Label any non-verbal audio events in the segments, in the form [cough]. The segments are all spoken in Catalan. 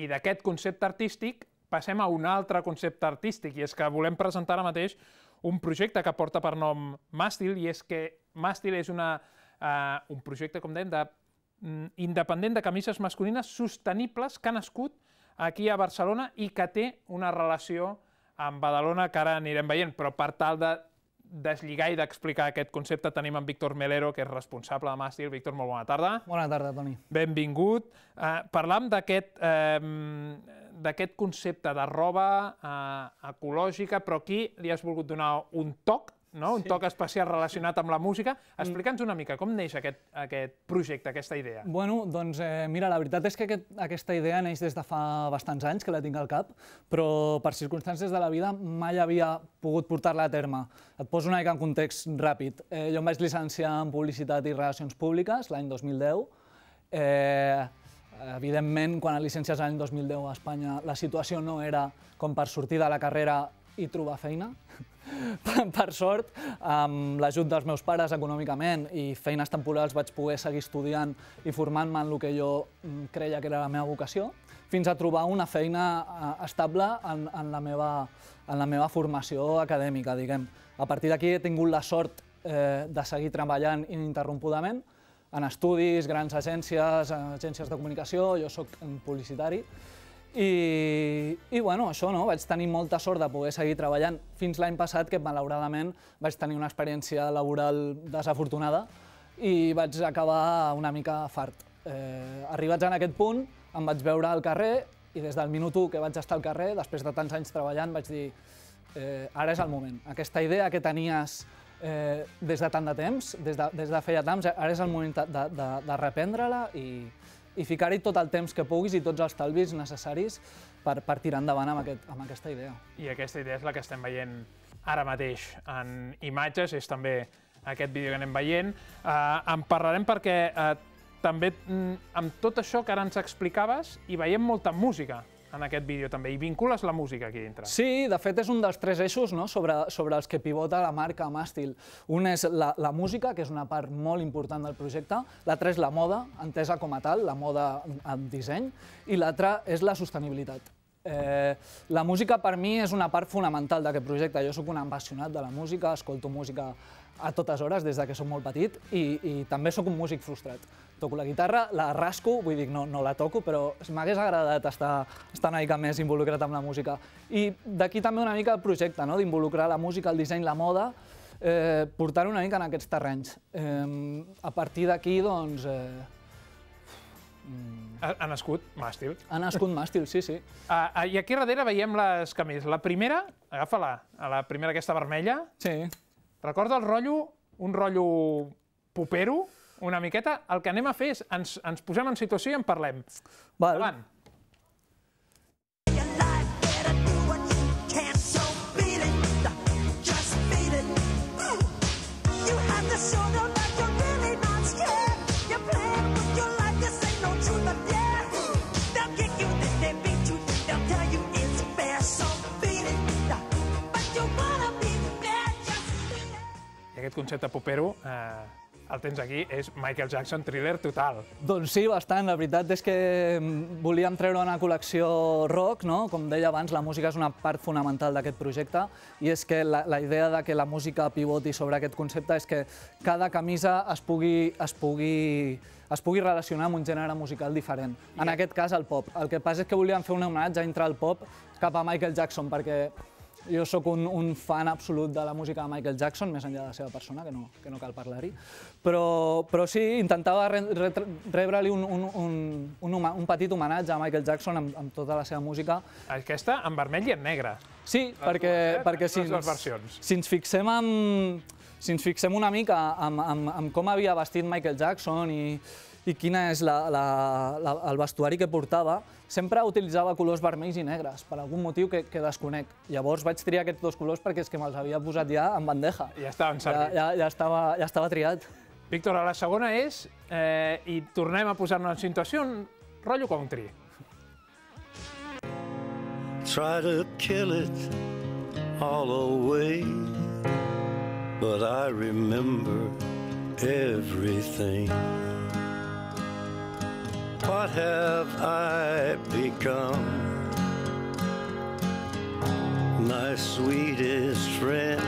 I d'aquest concepte artístic passem a un altre concepte artístic, i és que volem presentar ara mateix un projecte que porta per nom Màstil, i és que Màstil és una, uh, un projecte, com dèiem, de, mm, independent de camises masculines sostenibles que ha nascut aquí a Barcelona i que té una relació amb Badalona que ara anirem veient, però per tal de deslligar i d'explicar aquest concepte tenim en Víctor Melero, que és responsable de Màstil. Víctor, molt bona tarda. Bona tarda, Toni. Benvingut. Uh, parlam d'aquest eh, concepte de roba eh, ecològica, però aquí li has volgut donar un toc no? un sí. toc especial relacionat amb la música. Mm. Explica'ns una mica com neix aquest, aquest projecte, aquesta idea. Bueno, doncs eh, mira, la veritat és que aquest, aquesta idea neix des de fa bastants anys, que la tinc al cap, però per circumstàncies de la vida mai havia pogut portar-la a terme. Et poso una mica en context ràpid. Eh, jo em vaig llicenciar en Publicitat i Relacions Públiques l'any 2010. Eh, evidentment, quan et llicencies l'any 2010 a Espanya, la situació no era com per sortir de la carrera i trobar feina. [laughs] per sort, amb l'ajut dels meus pares econòmicament i feines temporals vaig poder seguir estudiant i formant-me en el que jo mm, creia que era la meva vocació, fins a trobar una feina eh, estable en, en, la, meva, en la meva formació acadèmica, diguem. A partir d'aquí he tingut la sort eh, de seguir treballant ininterrompudament en estudis, grans agències, agències de comunicació, jo sóc publicitari, i, i bueno, això, no? vaig tenir molta sort de poder seguir treballant fins l'any passat, que malauradament vaig tenir una experiència laboral desafortunada i vaig acabar una mica fart. Eh, arribats en aquest punt, em vaig veure al carrer i des del minut 1 que vaig estar al carrer, després de tants anys treballant, vaig dir eh, ara és el moment. Aquesta idea que tenies eh, des de tant de temps, des de, des de feia temps, ara és el moment de, de, de reprendre-la i, i ficar-hi tot el temps que puguis i tots els talvis necessaris per, per tirar endavant amb, aquest, amb aquesta idea. I aquesta idea és la que estem veient ara mateix en imatges, és també aquest vídeo que anem veient. Uh, en parlarem perquè uh, també mm, amb tot això que ara ens explicaves hi veiem molta música en aquest vídeo també, i vincules la música aquí dintre. Sí, de fet és un dels tres eixos no? sobre, sobre els que pivota la marca Màstil. Un és la, la música, que és una part molt important del projecte, l'altre és la moda, entesa com a tal, la moda en disseny, i l'altre és la sostenibilitat. Eh, la música per mi és una part fonamental d'aquest projecte. Jo sóc un apassionat de la música, escolto música a totes hores des de que sóc molt petit i, i també sóc un músic frustrat. Toco la guitarra, la rasco, vull dir, no, no la toco, però m'hagués agradat estar, estar una mica més involucrat amb la música. I d'aquí també una mica el projecte, no? d'involucrar la música, el disseny, la moda, eh, portar una mica en aquests terrenys. Eh, a partir d'aquí, doncs... Eh, ha, ha nascut Màstil. Ha nascut Màstil, sí, sí. Uh, uh, I aquí darrere veiem les camises. La primera, agafa-la, la primera aquesta vermella. Sí. Recorda el rotllo, un rotllo popero, una miqueta. El que anem a fer és, ens, ens posem en situació i en parlem. Val. Endavant. Aquest concepte popero eh, el tens aquí, és Michael Jackson thriller total. Doncs sí, bastant. La veritat és que mm, volíem treure una col·lecció rock, no? Com deia abans, la música és una part fonamental d'aquest projecte i és que la, la idea de que la música pivoti sobre aquest concepte és que cada camisa es pugui, es pugui, es pugui relacionar amb un gènere musical diferent. En aquest cas, el pop. El que passa és que volíem fer un homenatge entre el pop cap a Michael Jackson, perquè jo sóc un, un fan absolut de la música de Michael Jackson, més enllà de la seva persona, que no, que no cal parlar-hi. Però, però sí, intentava re, re, rebre-li un, un, un, un, un petit homenatge a Michael Jackson amb, amb tota la seva música. Aquesta en vermell i en negre. Sí, les perquè, dues, eh? perquè si, ens, si ens fixem en, si ens fixem una mica en, en, en com havia vestit Michael Jackson i, i quina és la, la, la, el vestuari que portava, sempre utilitzava colors vermells i negres, per algun motiu que, que desconec. Llavors vaig triar aquests dos colors perquè és que me'ls havia posat ja en bandeja. Ja estaven servits. Ja, ja, ja, estava, ja estava triat. Víctor, la segona és, eh, i tornem a posar-nos en situació, un rotllo country. Try to kill it all away But I remember everything What have I become? My sweetest friend,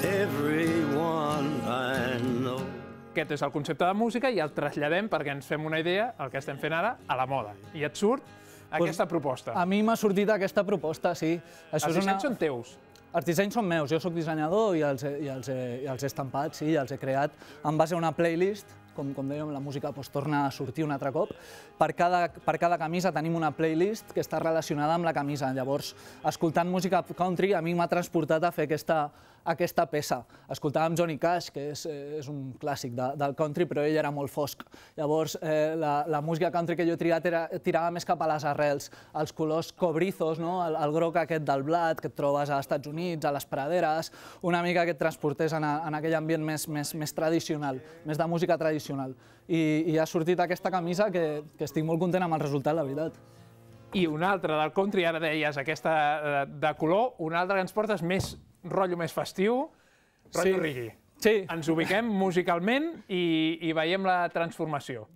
everyone I know. Aquest és el concepte de música i el traslladem perquè ens fem una idea, el que estem fent ara, a la moda. I et surt aquesta proposta. A mi m'ha sortit aquesta proposta, sí. Els dissenys són teus. Els dissenys són meus, jo sóc dissenyador i els, he, i els, he, i els he estampat, sí, i els he creat en base a una playlist, com, com dèiem, la música pues, torna a sortir un altre cop. Per cada, per cada camisa tenim una playlist que està relacionada amb la camisa. Llavors, escoltant música country, a mi m'ha transportat a fer aquesta, aquesta peça. Escoltàvem Johnny Cash, que és, és un clàssic de, del country, però ell era molt fosc. Llavors, eh, la, la música country que jo he triat era, tirava més cap a les arrels, els colors cobrizos, no? el, el groc aquest del blat que et trobes als Estats Units, a les praderes, una mica que et transportés en, a, en aquell ambient més, més, més tradicional, més de música tradicional. I, i ha sortit aquesta camisa que, que estic molt content amb el resultat, la veritat. I una altra del country, ara deies aquesta de, de color, una altra que ens portes més rotllo més festiu, rotllo Sí. reggae. Sí, Ens ubiquem musicalment i, i veiem la transformació.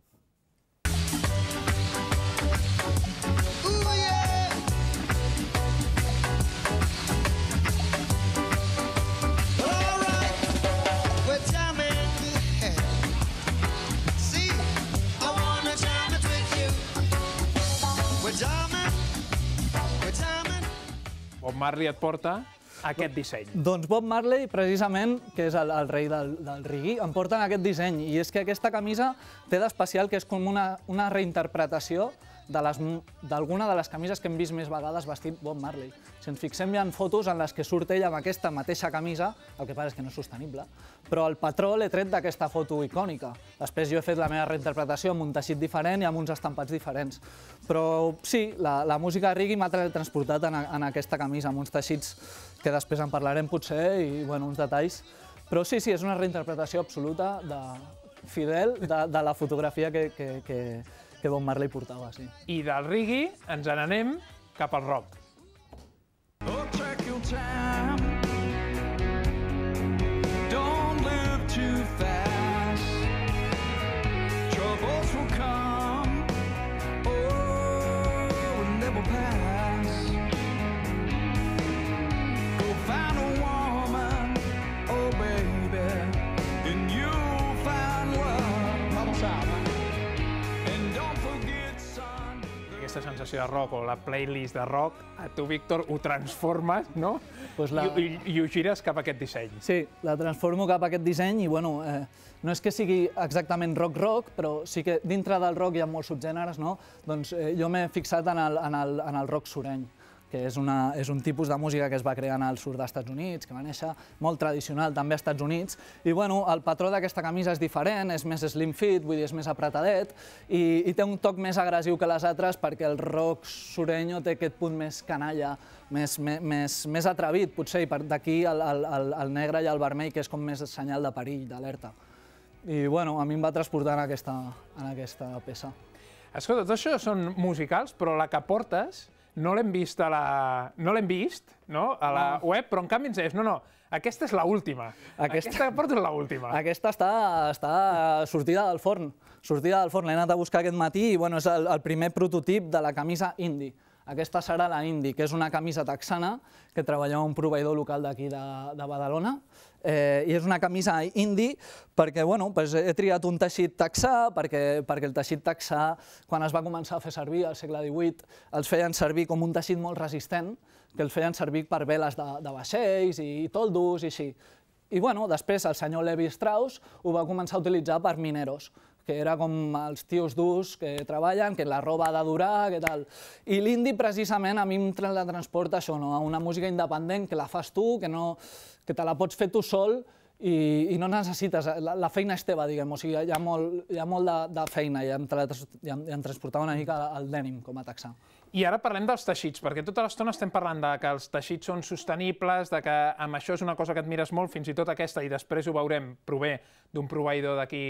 Bob Marley et porta aquest disseny. Doncs Bob Marley, precisament, que és el, el rei del, del reggae, em porten aquest disseny. I és que aquesta camisa té d'especial que és com una, una reinterpretació d'alguna de, les camises que hem vist més vegades vestit Bob Marley. Si ens fixem, hi ha fotos en les que surt ell amb aquesta mateixa camisa, el que passa és que no és sostenible, però el patró l'he tret d'aquesta foto icònica. Després jo he fet la meva reinterpretació amb un teixit diferent i amb uns estampats diferents. Però sí, la, la música reggae m'ha transportat en, en aquesta camisa, amb uns teixits que després en parlarem potser i bueno, uns detalls. Però sí, sí, és una reinterpretació absoluta de, fidel de, de la fotografia que, que, que, que Bob Marley portava, sí. I del reggae ens n'anem cap al rock. Oh, take your time. Aquesta sensació de rock o la playlist de rock, a tu, Víctor, ho transformes, no? Pues la- I, i, I ho gires cap a aquest disseny. Sí, la transformo cap a aquest disseny i bueno, eh, no és que sigui exactament rock-rock, però sí que dintre del rock hi ha molts subgèneres, no? Doncs eh, jo m'he fixat en el, en, el, en el rock sureny que és, una, és un tipus de música que es va crear al sud dels Estats Units, que va néixer molt tradicional també als Estats Units, i bueno, el patró d'aquesta camisa és diferent, és més slim fit, vull dir, és més apretadet, i, i té un toc més agressiu que les altres perquè el rock sureño té aquest punt més canalla, més, més, més, atrevit, potser, i d'aquí el, el, el negre i el vermell, que és com més senyal de perill, d'alerta. I bueno, a mi em va transportar en aquesta, en aquesta peça. Escolta, tot això són musicals, però la que portes no l'hem vist a la... no l'hem vist, no?, a la web, però en canvi ens deies, no, no, aquesta és la última. Aquesta- Aquesta que portes és la última. Aquesta està, està sortida del forn. Sortida del forn, l'he anat a buscar aquest matí i bueno, és el, el primer prototip de la camisa Indy. Aquesta serà la Indy, que és una camisa texana que treballa un proveïdor local d'aquí de, de Badalona. Eh, I és una camisa Indy perquè bueno, pues he triat un teixit texà, perquè, perquè el teixit texà, quan es va començar a fer servir al segle XVIII, els feien servir com un teixit molt resistent, que els feien servir per veles de, de vaixells i toldos i així. I bueno, després el senyor Levi Strauss ho va començar a utilitzar per mineros, que era com els tios durs que treballen, que la roba ha de durar, que tal. I l'indi precisament a mi em la transporta això, no? a una música independent que la fas tu, que, no, que te la pots fer tu sol i, i no necessites, la, la feina és teva, diguem, o sigui, hi ha molt, hi ha molt de, de feina i em, em, em transportava una mica al denim com a taxà. I ara parlem dels teixits, perquè tota l'estona estem parlant de que els teixits són sostenibles, de que amb això és una cosa que et mires molt, fins i tot aquesta, i després ho veurem, prové d'un proveïdor d'aquí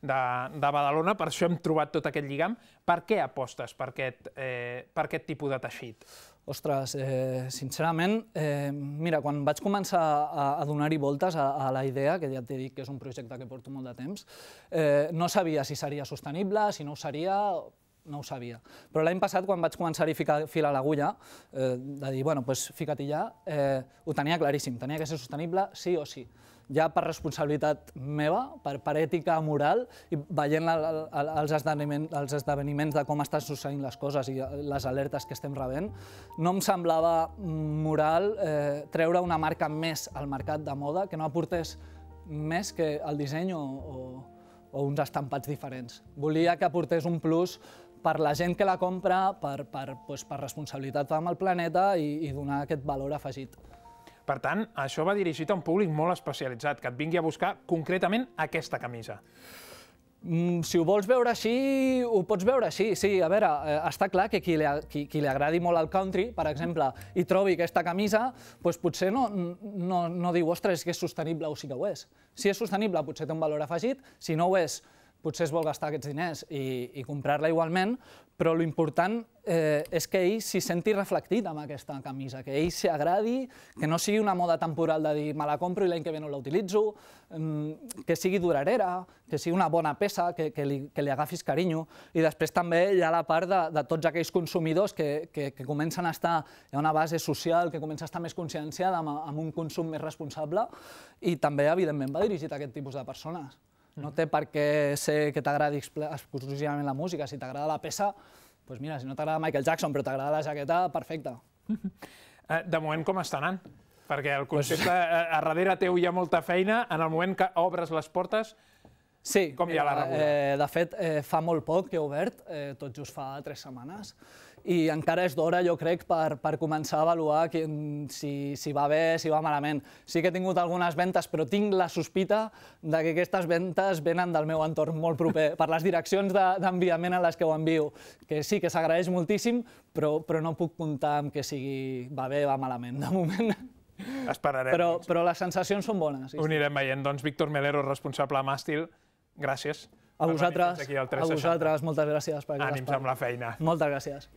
de, de Badalona, per això hem trobat tot aquest lligam. Per què apostes per aquest, eh, per aquest tipus de teixit? Ostres, eh, sincerament, eh, mira, quan vaig començar a, a donar-hi voltes a, a la idea, que ja t'he dit que és un projecte que porto molt de temps, eh, no sabia si seria sostenible, si no ho seria, no ho sabia. Però l'any passat, quan vaig començar-hi a ficar fil a l'agulla, eh, de dir, bueno, doncs fica't ja, eh, ho tenia claríssim, tenia que ser sostenible sí o sí ja per responsabilitat meva, per, per ètica moral, i veient els, esdeveniments, els esdeveniments de com estan succeint les coses i les alertes que estem rebent, no em semblava moral eh, treure una marca més al mercat de moda que no aportés més que el disseny o, o, o uns estampats diferents. Volia que aportés un plus per la gent que la compra, per, per, doncs, per responsabilitat amb el planeta i, i donar aquest valor afegit. Per tant, això va dirigit a un públic molt especialitzat, que et vingui a buscar concretament aquesta camisa. Mm, si ho vols veure així, ho pots veure així. Sí, a veure, eh, està clar que qui li, qui, qui li agradi molt el country, per exemple, i trobi aquesta camisa, doncs potser no, no, no diu, ostres, que és sostenible o sí que ho és. Si és sostenible, potser té un valor afegit, si no ho és, potser es vol gastar aquests diners i, i comprar-la igualment, però l'important eh, és que ell s'hi senti reflectit amb aquesta camisa, que ell s'hi agradi, que no sigui una moda temporal de dir me la compro i l'any que ve no la utilitzo, mm, que sigui durarera, que sigui una bona peça, que, que, li, que li agafis carinyo. I després també hi ha la part de, de tots aquells consumidors que, que, que comencen a estar, hi ha una base social que comença a estar més conscienciada amb, amb un consum més responsable i també, evidentment, va dirigit a aquest tipus de persones. No té per què ser que t'agradi exclusivament la música. Si t'agrada la peça, doncs mira, si no t'agrada Michael Jackson però t'agrada la jaqueta, perfecte. Eh, De moment, com està anant? Perquè el concepte, eh, a darrere teu hi ha molta feina, en el moment que obres les portes, Sí, Com hi ha la rebuda? eh, de fet, eh, fa molt poc que he obert, eh, tot just fa tres setmanes, i encara és d'hora, jo crec, per, per començar a avaluar qui, si, si va bé, si va malament. Sí que he tingut algunes ventes, però tinc la sospita de que aquestes ventes venen del meu entorn molt proper, per les direccions de- d'enviament a les que ho envio, que sí que s'agraeix moltíssim, però, però no puc comptar amb que sigui va bé, va malament, de moment. esperarem. Però, doncs. però les sensacions són bones. Sí, Ho anirem veient. Doncs Víctor Melero, responsable de Màstil, gràcies. A venir vosaltres, a 360. vosaltres, moltes gràcies per aquest Ànims espai. amb la feina. Moltes gràcies.